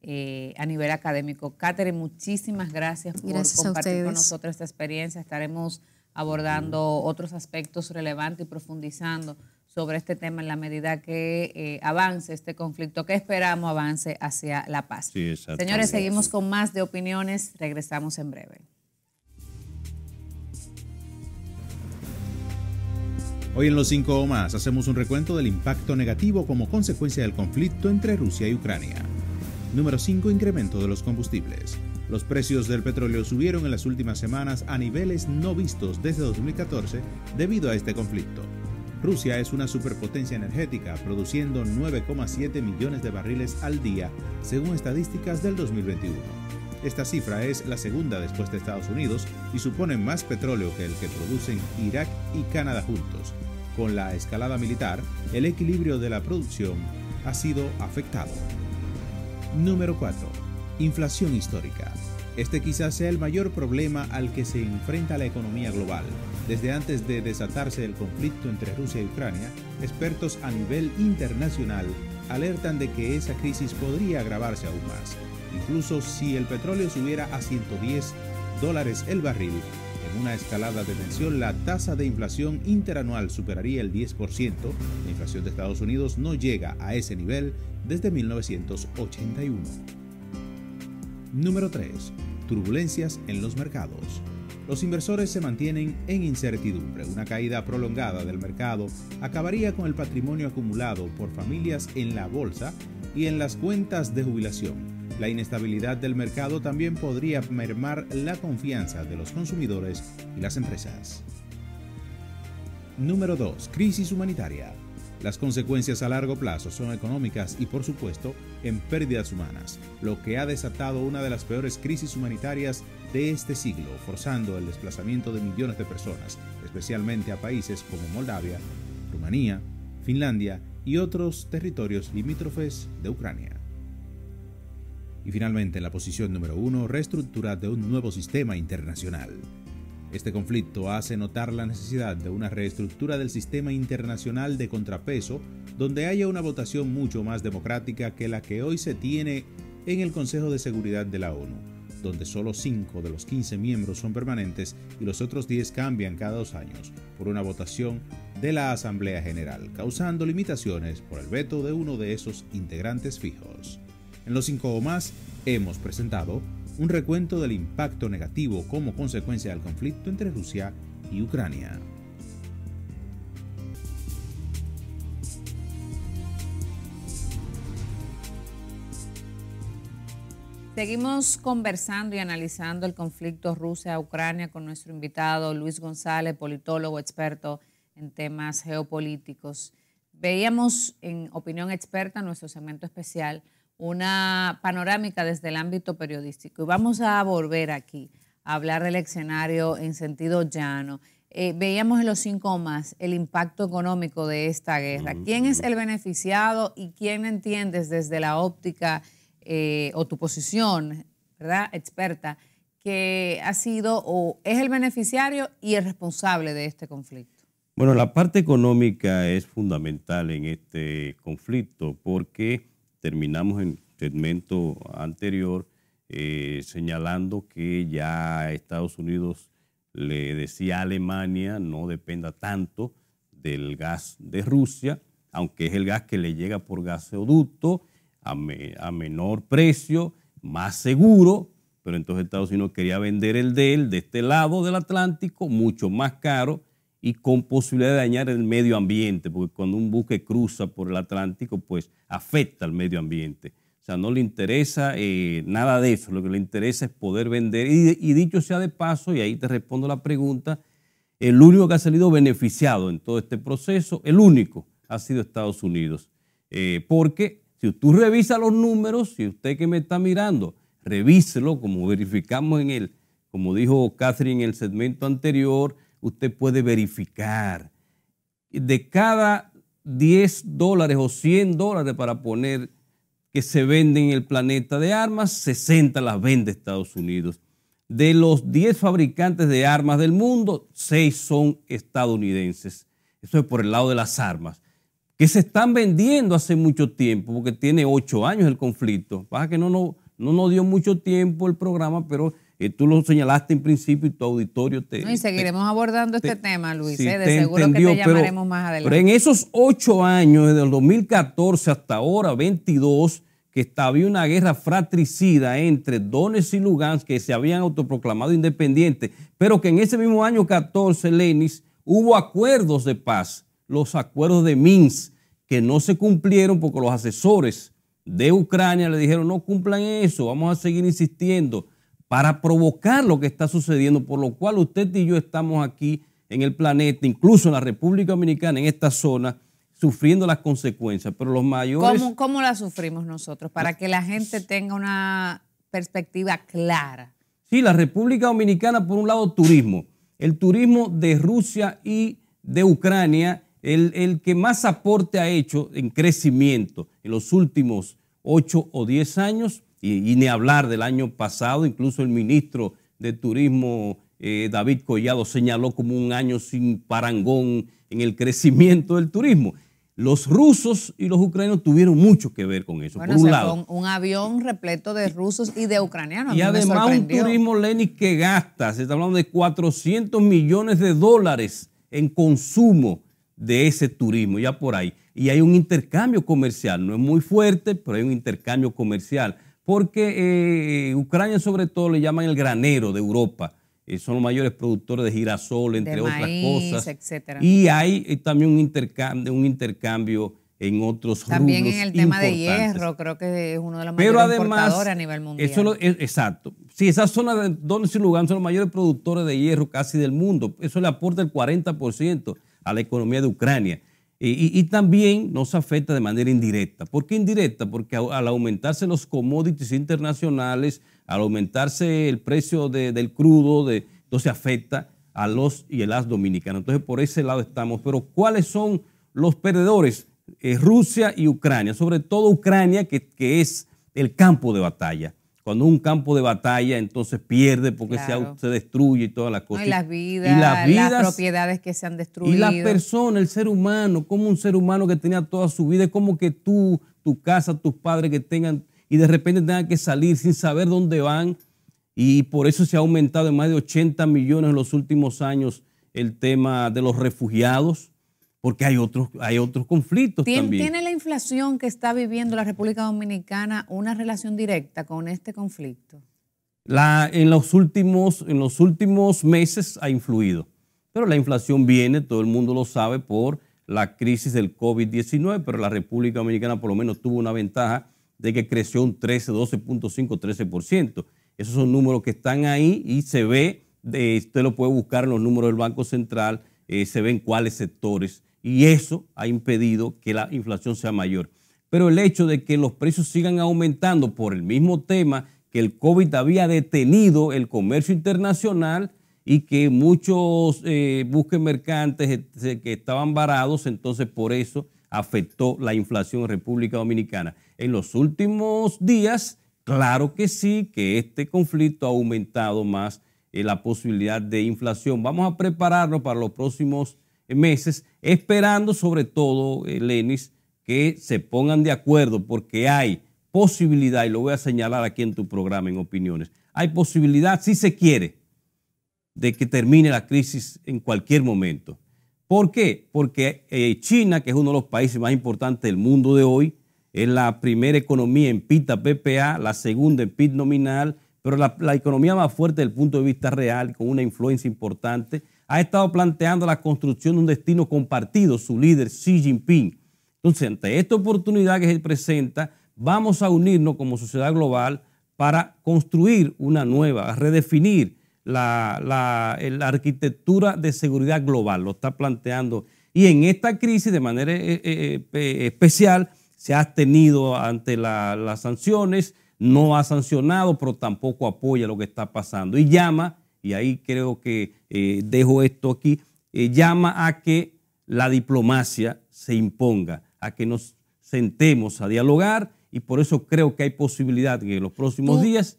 eh, a nivel académico. Catherine, muchísimas gracias por compartir con nosotros esta experiencia. Estaremos abordando otros aspectos relevantes y profundizando sobre este tema en la medida que eh, avance este conflicto, que esperamos avance hacia la paz. Señores, seguimos con más de opiniones, regresamos en breve. Hoy en los 5 o más hacemos un recuento del impacto negativo como consecuencia del conflicto entre Rusia y Ucrania. Número 5. Incremento de los combustibles. Los precios del petróleo subieron en las últimas semanas a niveles no vistos desde 2014 debido a este conflicto. Rusia es una superpotencia energética, produciendo 9,7 millones de barriles al día, según estadísticas del 2021. Esta cifra es la segunda después de Estados Unidos y supone más petróleo que el que producen Irak y Canadá juntos. Con la escalada militar, el equilibrio de la producción ha sido afectado. Número 4. Inflación histórica. Este quizás sea el mayor problema al que se enfrenta la economía global. Desde antes de desatarse el conflicto entre Rusia y Ucrania, expertos a nivel internacional alertan de que esa crisis podría agravarse aún más incluso si el petróleo subiera a 110 dólares el barril. En una escalada de tensión, la tasa de inflación interanual superaría el 10%. La inflación de Estados Unidos no llega a ese nivel desde 1981. Número 3. Turbulencias en los mercados. Los inversores se mantienen en incertidumbre. Una caída prolongada del mercado acabaría con el patrimonio acumulado por familias en la bolsa y en las cuentas de jubilación la inestabilidad del mercado también podría mermar la confianza de los consumidores y las empresas. Número 2. Crisis humanitaria. Las consecuencias a largo plazo son económicas y por supuesto en pérdidas humanas, lo que ha desatado una de las peores crisis humanitarias de este siglo, forzando el desplazamiento de millones de personas, especialmente a países como Moldavia, Rumanía, Finlandia y otros territorios limítrofes de Ucrania. Y finalmente, en la posición número uno, reestructura de un nuevo sistema internacional. Este conflicto hace notar la necesidad de una reestructura del sistema internacional de contrapeso donde haya una votación mucho más democrática que la que hoy se tiene en el Consejo de Seguridad de la ONU, donde solo 5 de los 15 miembros son permanentes y los otros 10 cambian cada dos años por una votación de la Asamblea General, causando limitaciones por el veto de uno de esos integrantes fijos. En los 5 o más hemos presentado un recuento del impacto negativo como consecuencia del conflicto entre Rusia y Ucrania. Seguimos conversando y analizando el conflicto Rusia-Ucrania con nuestro invitado Luis González, politólogo experto en temas geopolíticos. Veíamos en Opinión Experta, nuestro segmento especial, una panorámica desde el ámbito periodístico. Y vamos a volver aquí a hablar del escenario en sentido llano. Eh, veíamos en los cinco más el impacto económico de esta guerra. ¿Quién es el beneficiado y quién entiendes desde la óptica eh, o tu posición, ¿verdad? Experta, que ha sido o es el beneficiario y el responsable de este conflicto? Bueno, la parte económica es fundamental en este conflicto porque terminamos en segmento anterior eh, señalando que ya Estados Unidos le decía a Alemania no dependa tanto del gas de Rusia, aunque es el gas que le llega por gasoducto a, menor precio, más seguro, pero entonces Estados Unidos quería vender el de él de este lado del Atlántico mucho más caro y con posibilidad de dañar el medio ambiente, porque cuando un buque cruza por el Atlántico, pues afecta al medio ambiente. O sea, no le interesa eh, nada de eso, lo que le interesa es poder vender. Y, dicho sea de paso, y ahí te respondo la pregunta, el único que ha salido beneficiado en todo este proceso, el único, ha sido Estados Unidos. Eh, porque si tú revisas los números, si usted que me está mirando, revíselo, como verificamos en el, como dijo Catherine en el segmento anterior, usted puede verificar. De cada 10 dólares o 100 dólares para poner que se venden en el planeta de armas, 60 las vende Estados Unidos. De los 10 fabricantes de armas del mundo, 6 son estadounidenses. Eso es por el lado de las armas, que se están vendiendo hace mucho tiempo, porque tiene 8 años el conflicto. Pasa que no, no, no nos dio mucho tiempo el programa, pero Eh, tú lo señalaste en principio y tu auditorio te... y seguiremos abordando este tema, Luis. Eh, de te seguro que te entendió, pero- llamaremos más adelante. Pero en esos ocho años, desde el 2014 hasta ahora, 22, que estaba había una guerra fratricida entre Donetsk y Lugansk, que se habían autoproclamado independientes, pero que en ese mismo año 14, Lenis, hubo acuerdos de paz, los acuerdos de Minsk, que no se cumplieron porque los asesores de Ucrania le dijeron no cumplan eso, vamos a seguir insistiendo para provocar lo que está sucediendo, por lo cual usted y yo estamos aquí en el planeta, incluso en la República Dominicana, en esta zona, sufriendo las consecuencias. Pero los mayores... ¿Cómo, ¿Cómo la sufrimos nosotros? Para que la gente tenga una perspectiva clara. Sí, la República Dominicana, por un lado, turismo. El turismo de Rusia y de Ucrania, el, el que más aporte ha hecho en crecimiento en los últimos 8 o 10 años, y, y ni hablar del año pasado, incluso el ministro de Turismo, eh, David Collado, señaló como un año sin parangón en el crecimiento del turismo. Los rusos y los ucranianos tuvieron mucho que ver con eso, Bueno, por un lado. fue un, un avión repleto de rusos y de ucranianos. Y además un turismo, Lenny, que gasta, se está hablando de 400 millones de dólares en consumo de ese turismo, ya por ahí. Y hay un intercambio comercial, no es muy fuerte, pero hay un intercambio comercial, porque eh, Ucrania sobre todo le llaman el granero de Europa. Eh, son los mayores productores de girasol, entre De otras maíz, cosas. etcétera. Y hay eh, también un intercambio, un intercambio en otros También en rubros el tema de hierro, creo que es uno de los Pero mayores además, importadores a nivel mundial. Eso lo- es- exacto. Sí, esa zona de Donetsk y Lugansk son los mayores productores de hierro casi del mundo. Eso le aporta el 40% a la economía de Ucrania. Y, también nos afecta de manera indirecta. ¿Por qué indirecta? Porque al aumentarse los commodities internacionales, al aumentarse el precio de- del crudo, entonces afecta a los y las dominicanos. Entonces por ese lado estamos. Pero ¿cuáles son los perdedores? Eh, Rusia y Ucrania, sobre todo Ucrania, que es el campo de batalla. Cuando un campo de batalla, entonces pierde porque se Claro. au- se, destruye y todas las No, cosas. y las Y vidas, las las, vidas- propiedades que se han destruido. y la persona, el ser humano, como un ser humano que tenía toda su vida, es como que tú, tu casa, tus padres que tengan, y de repente tengan que salir sin saber dónde van. Y por eso se ha aumentado en más de 80 millones en los últimos años el tema de los refugiados, porque hay otros, hay otros conflictos ¿Tien- también. ¿Tiene la inflación que está viviendo la República Dominicana una relación directa con este conflicto? La, en, los últimos, en los últimos meses ha influido, pero la inflación viene, todo el mundo lo sabe, por la crisis del COVID-19, pero la República Dominicana por lo menos tuvo una ventaja de que creció un 13, 12.5, 13%. Esos son números que están ahí y se ve, de, usted lo puede buscar en los números del Banco Central, eh, se ven cuáles sectores y eso ha impedido que la inflación sea mayor. Pero el hecho de que los precios sigan aumentando por el mismo tema que el COVID había detenido el comercio internacional y que muchos eh, mercantes que estaban varados, entonces por eso afectó la inflación en República Dominicana. En los últimos días, claro que sí, que este conflicto ha aumentado más eh, la posibilidad de inflación. Vamos a prepararnos para los próximos meses, esperando sobre todo, eh, Lenis, que se pongan de acuerdo porque hay posibilidad, y lo voy a señalar aquí en tu programa en opiniones, hay posibilidad, si se quiere, de que termine la crisis en cualquier momento. ¿Por qué? Porque eh, China, que es uno de los países más importantes del mundo de hoy, es la primera economía en PITA PPA, la segunda en PIB nominal, pero la, la economía más fuerte desde el punto de vista real, con una influencia importante, ha estado planteando la construcción de un destino compartido, su líder Xi Jinping. Entonces, ante esta oportunidad que se presenta, vamos a unirnos como sociedad global para construir una nueva, redefinir la, arquitectura de seguridad global, lo está planteando. Y en esta crisis, de manera eh, eh, eh, especial, se ha abstenido ante la- las sanciones, no ha sancionado, pero tampoco apoya lo que está pasando. Y llama, y ahí creo que eh, dejo esto aquí, eh, llama a que la diplomacia se imponga, a que nos sentemos a dialogar y por eso creo que hay posibilidad de que en los próximos Tú- días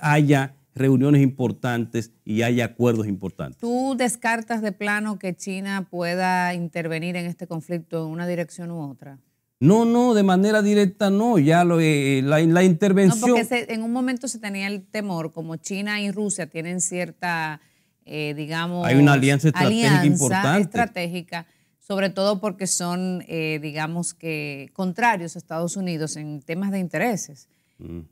haya reuniones importantes y haya acuerdos importantes. ¿Tú descartas de plano que China pueda intervenir en este conflicto en una dirección u otra? No, no, de manera directa no, ya lo, eh, la, la, intervención... No, porque en un momento se tenía el temor, como China y Rusia tienen cierta, eh, digamos... Hay una alianza estratégica importante. estratégica, sobre todo porque son, eh, digamos que, contrarios a Estados Unidos en temas de intereses.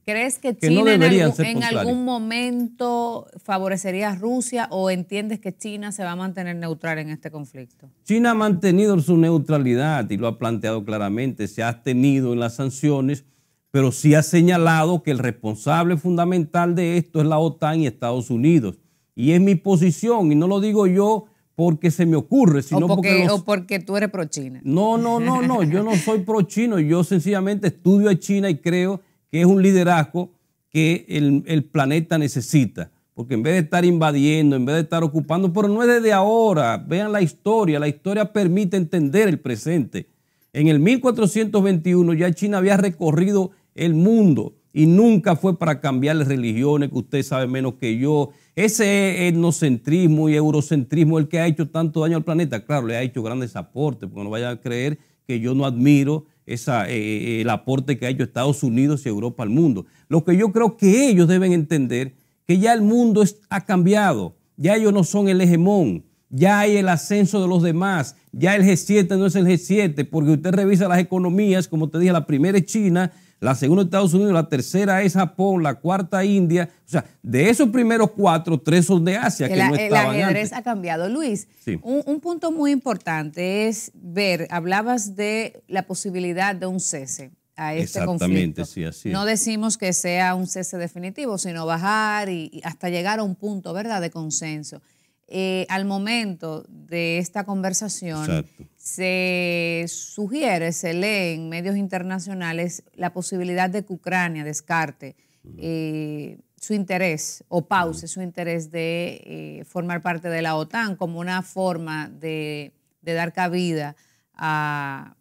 ¿Crees que China en, algún, momento favorecería a Rusia o entiendes que China se va a mantener neutral en este conflicto? China ha mantenido su neutralidad y lo ha planteado claramente, se ha abstenido en las sanciones, pero sí ha señalado que el responsable fundamental de esto es la OTAN y Estados Unidos. Y es mi posición, y no lo digo yo porque se me ocurre, sino o porque, o porque tú eres pro China. No, no, no, no, yo no soy pro chino, yo sencillamente estudio a China y creo que es un liderazgo que el, planeta necesita. Porque en vez de estar invadiendo, en vez de estar ocupando, pero no es desde ahora, vean la historia, la historia permite entender el presente. En el 1421 ya China había recorrido el mundo y nunca fue para cambiar las religiones, que usted sabe menos que yo. Ese etnocentrismo y eurocentrismo el que ha hecho tanto daño al planeta. Claro, le ha hecho grandes aportes, porque no vayan a creer que yo no admiro esa, eh, eh, el aporte que ha hecho Estados Unidos y Europa al mundo. Lo que yo creo que ellos deben entender que ya el mundo ha cambiado, ya ellos no son el hegemón, ya hay el ascenso de los demás, ya el G7 no es el G7, porque usted revisa las economías, como te dije, la primera es China, la segunda Estados Unidos, la tercera es Japón, la cuarta India. O sea, de esos primeros cuatro, tres son de Asia. Que no el ajedrez ha cambiado. Luis, un, punto muy importante es ver, hablabas de la posibilidad de un cese a este Exactamente, sí, así No decimos que sea un cese definitivo, sino bajar y hasta llegar a un punto, ¿verdad?, de consenso. Eh, al momento de esta conversación se sugiere, se lee en medios internacionales la posibilidad de que Ucrania descarte eh, su interés o pause su interés de eh, formar parte de la OTAN como una forma de, dar cabida a,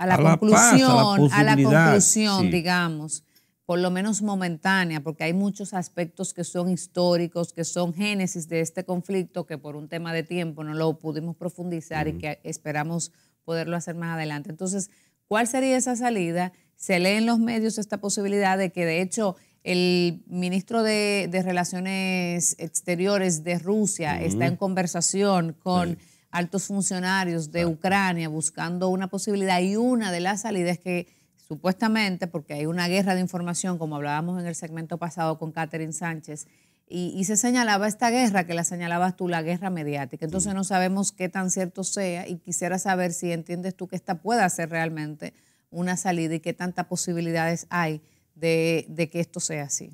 la, conclusión, a la, conclusión, digamos por lo menos momentánea, porque hay muchos aspectos que son históricos, que son génesis de este conflicto, que por un tema de tiempo no lo pudimos profundizar y que esperamos poderlo hacer más adelante. Entonces, ¿cuál sería esa salida? Se lee en los medios esta posibilidad de que, de hecho, el ministro de, Relaciones Exteriores de Rusia está en conversación con altos funcionarios de Ucrania buscando una posibilidad y una de las salidas que supuestamente, porque hay una guerra de información, como hablábamos en el segmento pasado con Catherine Sánchez, y, se señalaba esta guerra, que la señalabas tú, la guerra mediática. Entonces no sabemos qué tan cierto sea y quisiera saber si entiendes tú que esta pueda ser realmente una salida y qué tantas posibilidades hay de, que esto sea así.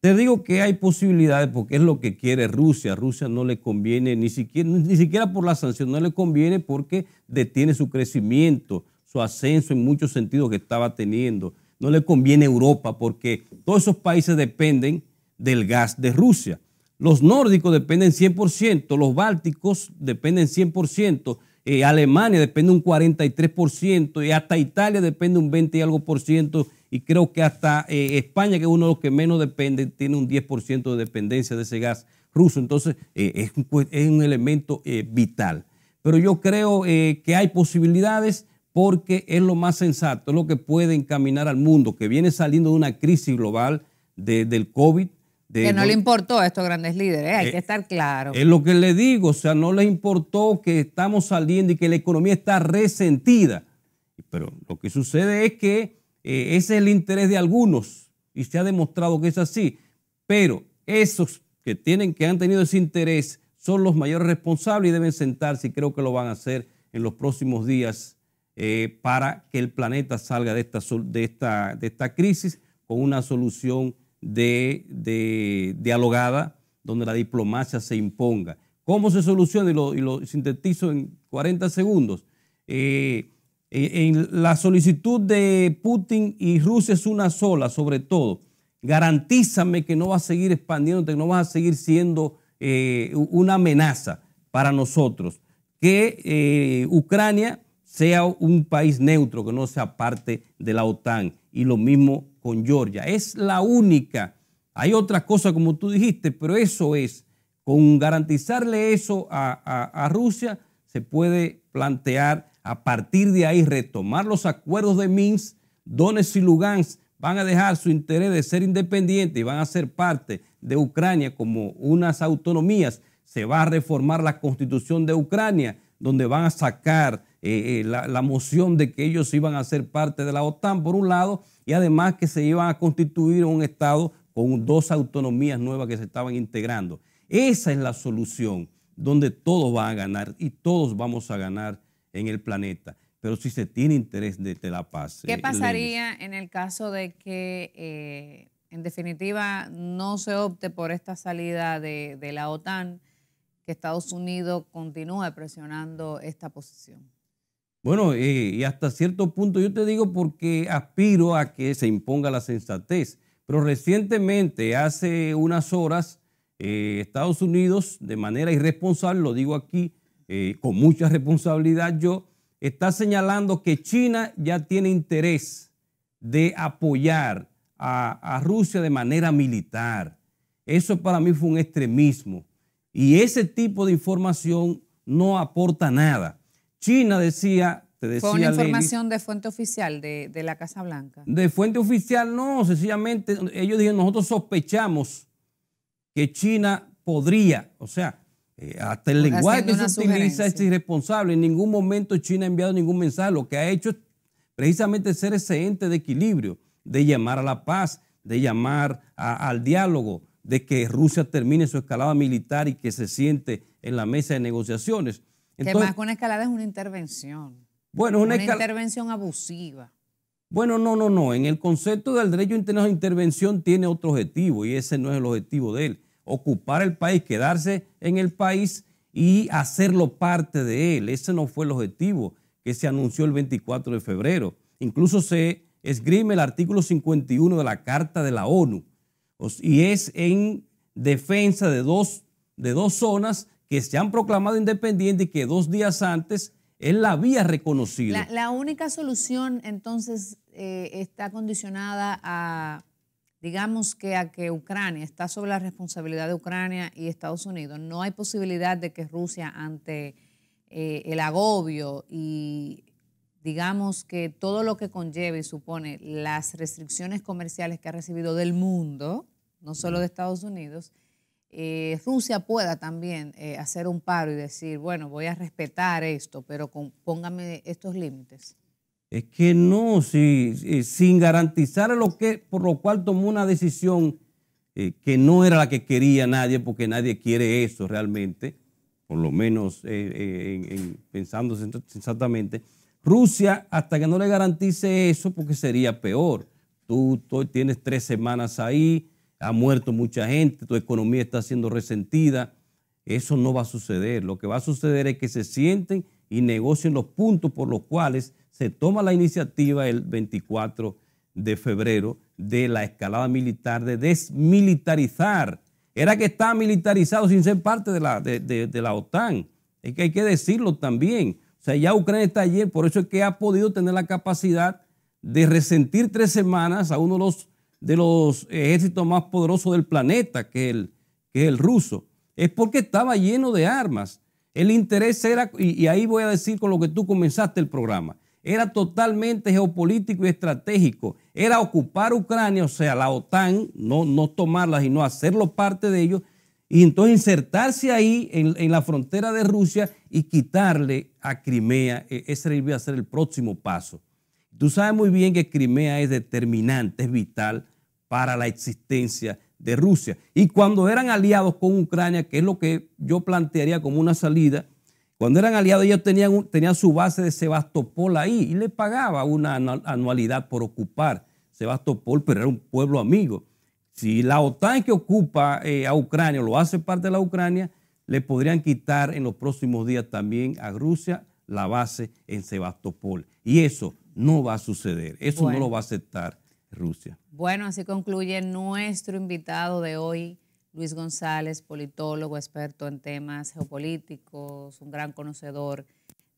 Te digo que hay posibilidades porque es lo que quiere Rusia. Rusia no le conviene ni siquiera, ni siquiera por la sanción, no le conviene porque detiene su crecimiento su ascenso en muchos sentidos que estaba teniendo. No le conviene Europa porque todos esos países dependen del gas de Rusia. Los nórdicos dependen 100%, los bálticos dependen 100%, eh, Alemania depende un 43% y hasta Italia depende un 20 y algo por ciento y creo que hasta eh, España, que es uno de los que menos depende, tiene un 10% de dependencia de ese gas ruso. Entonces eh, es, un, es, un, elemento vital. Pero yo creo que hay posibilidades porque es lo más sensato, es lo que puede encaminar al mundo, que viene saliendo de una crisis global del COVID. que no le importó a estos grandes líderes, hay eh, que estar claro. Es lo que le digo, o sea, no les importó que estamos saliendo y que la economía está resentida. Pero lo que sucede es que eh, ese es el interés de algunos y se ha demostrado que es así. Pero esos que, tienen, que han tenido ese interés son los mayores responsables y deben sentarse y creo que lo van a hacer en los próximos días eh, para que el planeta salga de esta, de esta, de esta crisis con una solución de, dialogada donde la diplomacia se imponga. ¿Cómo se soluciona? Y lo, sintetizo en 40 segundos. Eh, eh, en la solicitud de Putin y Rusia es una sola, sobre todo. Garantízame que no va a seguir expandiéndote, que no va a seguir siendo una amenaza para nosotros. Que Ucrania sea un país neutro, que no sea parte de la OTAN. Y lo mismo con Georgia. Es la única. Hay otras cosas como tú dijiste, pero eso es, con garantizarle eso a, Rusia, se puede plantear a partir de ahí retomar los acuerdos de Minsk, Donetsk y Lugansk van a dejar su interés de ser independientes y van a ser parte de Ucrania como unas autonomías, se va a reformar la constitución de Ucrania, donde van a sacar eh, eh, la, moción de que ellos iban a ser parte de la OTAN, por un lado, y además que se iban a constituir un Estado con dos autonomías nuevas que se estaban integrando. Esa es la solución donde todos van a ganar y todos vamos a ganar en el planeta. Pero si se tiene interés de, la paz. ¿Qué eh, pasaría en el caso de que, en definitiva, no se opte por esta salida de, de la OTAN, que Estados Unidos continúe presionando esta posición? Bueno, eh, y hasta cierto punto yo te digo porque aspiro a que se imponga la sensatez. Pero recientemente, hace unas horas, eh, Estados Unidos, de manera irresponsable, lo digo aquí eh, con mucha responsabilidad yo, está señalando que China ya tiene interés de apoyar a, a Rusia de manera militar. Eso para mí fue un extremismo. Y ese tipo de información no aporta nada. China decía, te decía. Fue una información de fuente oficial de, la Casa Blanca. De fuente oficial, no, sencillamente ellos dijeron, nosotros sospechamos que China podría, o sea, eh, hasta el lenguaje que se utiliza es irresponsable. En ningún momento China ha enviado ningún mensaje. Lo que ha hecho es precisamente ser ese ente de equilibrio, de llamar a la paz, de llamar al diálogo, de que Rusia termine su escalada militar y que se siente en la mesa de negociaciones que más que una escalada es una intervención. Bueno, una, intervención abusiva. Bueno, no, no, no. En el concepto del derecho internacional de intervención tiene otro objetivo y ese no es el objetivo de él. Ocupar el país, quedarse en el país y hacerlo parte de él. Ese no fue el objetivo que se anunció el 24 de febrero. Incluso se esgrime el artículo 51 de la Carta de la ONU y es en defensa de dos, de dos zonas que se han proclamado independientes y que dos días antes él la había reconocido. La, única solución entonces eh, está condicionada a, digamos que a que Ucrania está sobre la responsabilidad de Ucrania y Estados Unidos. No hay posibilidad de que Rusia ante eh, el agobio y digamos que todo lo que conlleva y supone las restricciones comerciales que ha recibido del mundo, no solo de Estados Unidos, eh, Rusia pueda también eh, hacer un paro y decir, bueno, voy a respetar esto, pero póngame estos límites? Es que no, si, sin garantizar lo que, por lo cual tomó una decisión eh, que no era la que quería nadie, porque nadie quiere eso realmente, por lo menos pensando sensatamente. Rusia, hasta que no le garantice eso, porque sería peor. tú tienes tres semanas ahí, ha muerto mucha gente, tu economía está siendo resentida. Eso no va a suceder. Lo que va a suceder es que se sienten y negocien los puntos por los cuales se toma la iniciativa el 24 de febrero de la escalada militar, de desmilitarizar. Era que estaba militarizado sin ser parte de la, de, la OTAN. Es que hay que decirlo también. O sea, ya Ucrania está allí, por eso es que ha podido tener la capacidad de resentir tres semanas a uno de los de los ejércitos más poderosos del planeta, que el, que el ruso, es porque estaba lleno de armas. El interés era, y, ahí voy a decir con lo que tú comenzaste el programa, era totalmente geopolítico y estratégico. Era ocupar Ucrania, o sea, la OTAN, no, no tomarla, sino hacerlo parte de ellos, y entonces insertarse ahí en, en, la frontera de Rusia y quitarle a Crimea. E, ese iba a ser el próximo paso. Tú sabes muy bien que Crimea es determinante, es vital para la existencia de Rusia. Y cuando eran aliados con Ucrania, que es lo que yo plantearía como una salida, cuando eran aliados ellos tenían, tenían su base de Sebastopol ahí y le pagaba una anualidad por ocupar Sebastopol, pero era un pueblo amigo. Si la OTAN que ocupa eh, a Ucrania lo hace parte de la Ucrania, le podrían quitar en los próximos días también a Rusia la base en Sebastopol. Y eso no va a suceder. Eso no lo va a aceptar Rusia. Bueno, así concluye nuestro invitado de hoy, Luis González, politólogo, experto en temas geopolíticos, un gran conocedor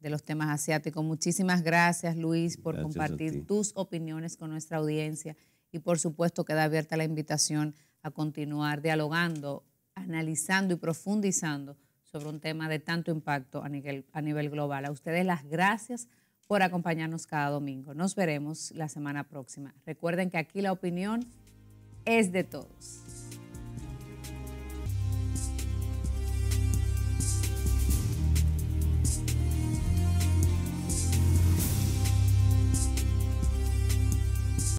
de los temas asiáticos. Muchísimas gracias, Luis, por compartir tus opiniones con nuestra audiencia y por supuesto queda abierta la invitación a continuar dialogando, analizando y profundizando sobre un tema de tanto impacto a nivel, a nivel global. A ustedes las gracias por acompañarnos cada domingo. Nos veremos la semana próxima. Recuerden que aquí la opinión es de todos.